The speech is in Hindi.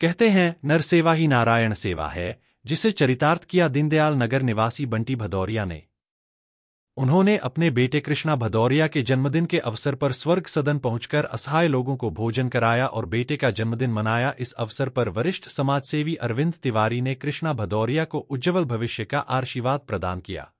कहते हैं, नर सेवा ही नारायण सेवा है, जिसे चरितार्थ किया दीनदयाल नगर निवासी बंटी भदौरिया ने। उन्होंने अपने बेटे कृष्णा भदौरिया के जन्मदिन के अवसर पर स्वर्ग सदन पहुंचकर असहाय लोगों को भोजन कराया और बेटे का जन्मदिन मनाया। इस अवसर पर वरिष्ठ समाजसेवी अरविंद तिवारी ने कृष्णा भदौरिया को उज्जवल भविष्य का आशीर्वाद प्रदान किया।